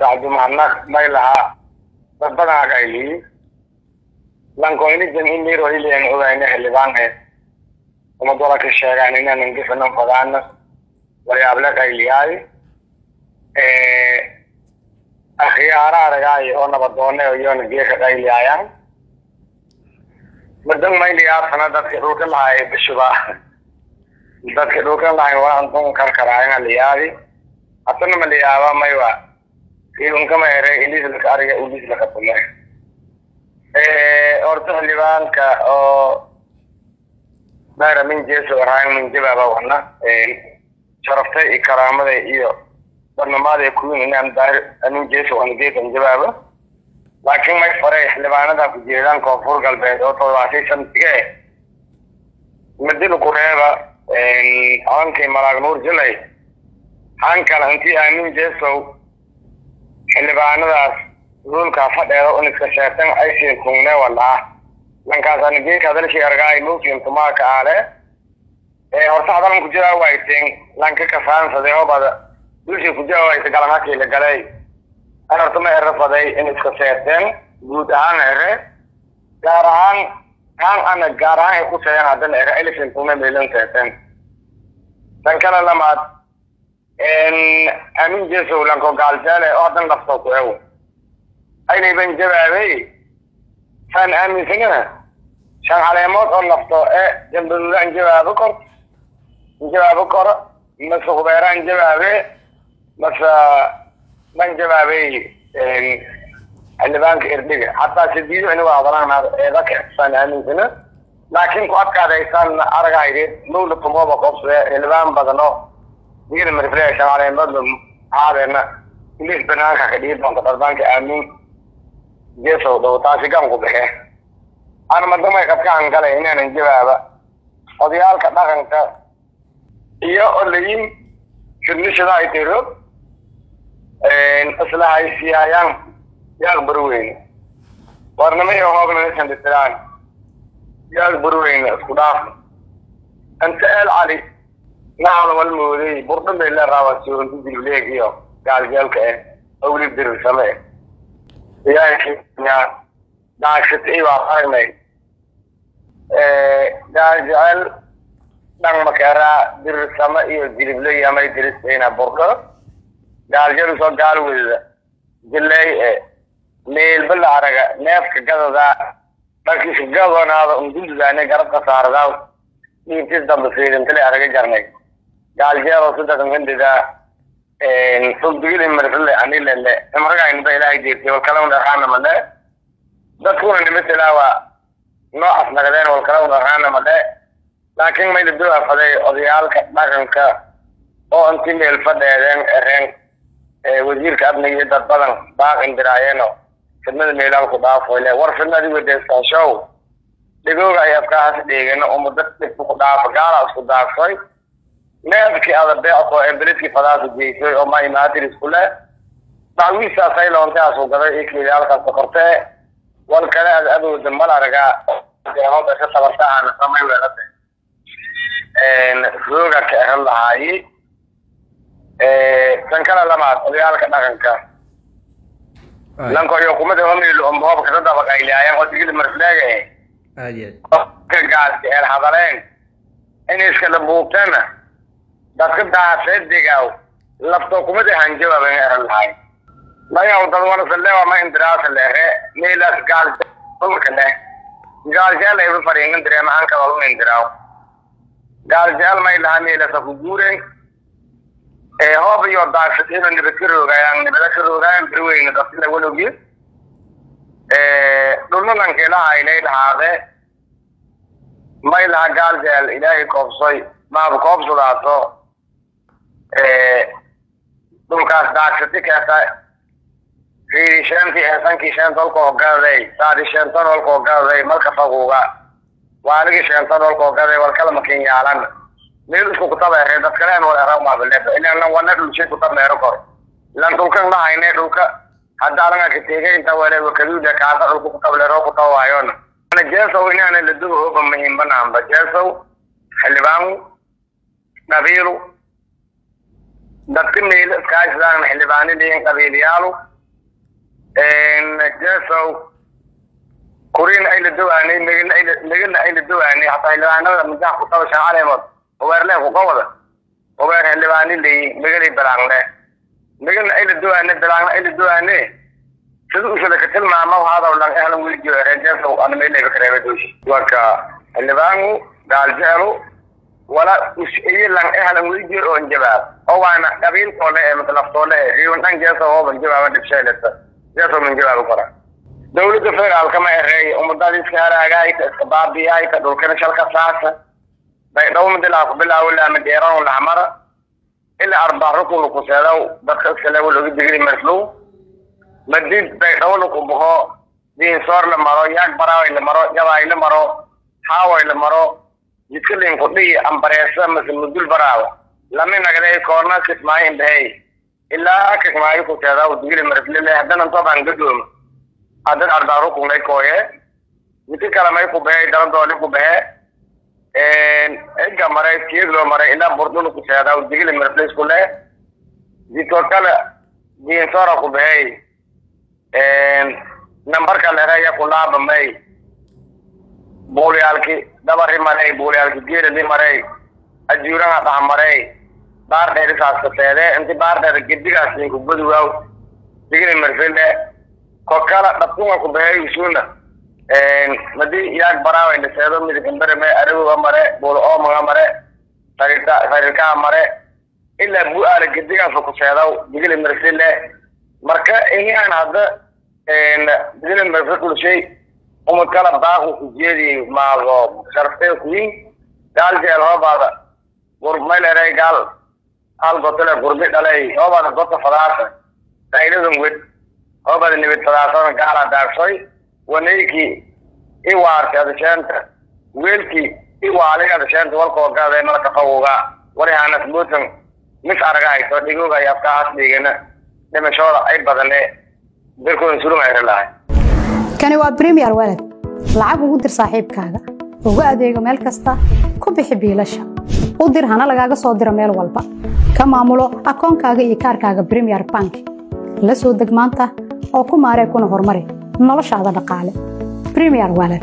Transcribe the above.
bacdumahadnaq may lahaa dad badan agayliyi lankoynidan in miro iliyan ogayna xildhibaanhe umadola ka sheegaan inaanan gifanan fadaana waryaable qayliyaay akhyaara aragaay oo nabadoone iyona geeka qayliyaayaan madan mayliyaasana dadka dhulka lahay bishuba dadka dhulkan lahay waantun karkaraayan aliyaadi hatana maliyaaba maywa iunkama ere ilislaka ariga ulislaka tume horta xildhibaanka oo daara min jeeso waraayan min jabaaba wana sharaftay iyo. Karaamada iyo barnamaada kuwin inaan daari amin jeeso wana geekan jabaaba laakiin may faray xildhibaanada ku jeedaan koonfur galbeed oo todobaatay santige madil kureeba halankii malaag nuur jilay hankal intii aamin jeesow xildhibaanadaas ruulkaa fadheeda uniska sheegtan aysin kungne walaa lankaasana geeka hadalkii argaay nuusin tumaaka aale. Horta hadalan kujaa wayten lanka kasaansaday obada dulshii kujaa wayta galanakii la galay. An horta ma ere faday in iska seeteen guud ahaan ere gaar ahaan haan ana gaar ahaan ay ku seeyaan haddana ere elephant uma meelan seeteen tan kale lamaad amin jesow lanko gaaljaale oo haddan laftoo ku ew aynayban jawaabay saan aaminsana shan caleemood oo lafto e jambaluulaan jawaabo kor jawaabo koro mase hubeeraan jawaabe mase man jawaabay xildhibaanka irdhiga hataa sidiido inigu hadalaan eedaka saan aaminsana laakiin ku adkaadaysaan aragayde lowla tumooba koobsade xildhibaan digina marfle shan caleemood haadeena ilis banaanka ka dhigi doonta dharbaanka aamin jesow dhow taasi gan ku bixe ana madamay qadkaan galay inaanan jawaaba odayaalka dhaqanka iyo olayin shirnishada ay tiro isla haysiyaayaan yaaq barweyne warnama iyo hoogna sandhitiraan yaaq barweyne isku dhaaf inta eel cali naxda wal mooday? Burdhan bay le raawasiyoonti dilbleeg iyo gaaljeelka eh awli dirirsame eh. Ilaahay daashata i waa aragnay gaajecel dhan makeeraa dirirsame iyo jilibley amay diristayna burdo gaaljelu soo gaal wedada jiley e meelba la araga neefka gadada dharkiisa gadonaada undulidaane garabka saardaa dhiibtis dambe fiidintale araga jarnay gaaljeelo sidakan kandidaa sugdigili marfile anilele imragaynba ilaahay jeertay walkala dhaqaana male. Dadkuna nimatilaawa noocaas nagadeen walkala dhaqaana male. Laakiin mayla dowaafaday odayaalka dhaqanka oo inti meel fadheedeen ereen wasiirka amniga iyo dad badan baaqin diraayeeno fidnada meelaalku dhaafoyle war fidnadii wadeestaashow dhigooga ay afkaahas dheegano umada dhibku ku dhaafa gaala isku daafay neefkii ada beecko ee beledkii fadaasa jeysay oo ma imaatir isku le dacwiisaasay loontaasu gaday ikiliyaalkaas sokortee wal kale ad adooda mal aragaa deehood ka sabartaana samay weelada rooga ka eran lahaayi tan kale lamaad odayaalka dhaqanka. Lanko iyo kumada homil omboobka dadaba qayliyaayan oo digili marfleega eh? Ka gaalka eel hadaleen. In iskala buugtana dadka daafeedigaw lafto kumada hanjawaaban eran lahay mayaw dad wanasalewa ma indiraasa lehe meelas gaalka leh gaaljeel ayba fariingan diree maanka walma indiraaw gaaljeel may laha meelasa ku guuren hoob iyo daafitiina nibad ka roogayaan nibada ka roogayaan berweyne dadkila walogi dhulnalanki lahaynay lahaade may laha gaaljeel ilaahay koobsoy maaba koobsadaaso dhulkaas daafiti keeta fiiri shantii eesankii shanta holka hogaday saadi shantan holka hogaday marka faguuga waaligi shantan holka hogaday walkala makin yaalan. Meel isku kutabeere dad kaleen wal era maabileba ilan wana dhulshay kutabeero kor. Ilan dhulkan lahayne dhulka. Hadaalanga kateega inta wale wakaduuda kaasa dhulku kutableero kutawaayona ana jeesow inaana laduba oba muhiimbanaanba jeesow xildhibaanu dhabiilu dadka meylo iskaashadaan xildhibaani liin qabiilyaalu jesow kuriin ay la dawaanay megana ay la dawaanay hataa xildhibaanada midaha ku qaba shan caleemood oweerle ku qawada oweer xildhibaani leeyi megana bilaangle megana ay la dawaane bilaangle ay la dawaane sida usada ka tilmaama hadaw lang ehlan wiiljo rejesow ana meelay bakareeba dooshi. Waka xildhibaanu wala iyo lang ehlan wiiljo oon jabaab oo waana qabiilkoole ee matalaftoole ee riwan dhan jeso ooban jawaaba dhibsheelesa jeso min jawaabi kora dawladda federaalka ma ereey umadada iska haraagaayka iska baabiyaayka dhulkana shalka saasa bay dhowmadilaa ku bilaawo laamadeeran lahamara ilaa arbaa rukun kuseedow dadka iska level uga digri maslow madid bay dhowla ku buho diinsoor la maro yaag baraaway la maro jabaay la maro haaway la maro jidka linku dhihi ambareesa mase mudul baraawa lami nagday koorna kismaayo indhahey ilaa kismaayo kuseedow digri marflile haddana intooban gadooma haddad arbaa rukun lay kooye jidka kale may ku behe daladooli ku behe ega maray kiyadloo maray ilaa burdulu kuseedow digli marflis ku le jidko kale diinsoora ku behey nambarka lereya kulaaba may buulyaalki dabari maray buulyaalki geelali maray. Ajuuraha dhax maray. Baar dheer isaaskateede inti baar dheer gedigaas inku baduwaaw digri marfile ko kala dhafkunga ku behey usuna madi yaag baraaway dhiseedo midigambere me aragoga mare buulo oomaga mare sarirta sarirkaha mare. Ilaa bu-aala gedigaas kuseedaw digli marfile marka ingaan hadda digli marfil dhulshay umad kala baaqu ku jeedi maago sharfee kuyin gaal jeel hoobaada gur maylere gaal hal gotole gurbi dhalay hoobaada gota fadaasa dayladan wed hoobaada nibid fadaasana gaala daagsoy wanayki i waarti adasheenta weelki i waali adasheenta walkoogaada malka qawuga wari hanas mootan mis araga hayso dhigooga ay afkaas dhigana dhimashooda ay badane dalkooda suruma ay lahay kani waa premier walad lacag ugu dir saaxiibkaaga. Ugu adeego meel kasta ku bixi biilasha. U dir hana lagaaga soo diro meel walba. Ka maamulo akoonkaaga iyo kaarkaaga premier bank. La soo deg maanta oo ku maaree kuna horumari. Noloshaada dhaqaale. Premier walad